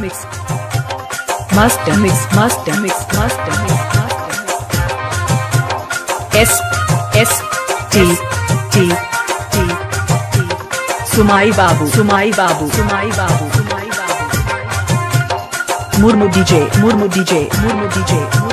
mix. Master mix, master mix, master mix, master mix. S S T T T T. Sumai Babu, Sumai Babu, Sumai Babu, Sumai Babu. Murmu DJ, Murmu DJ, Murmu DJ, Murmu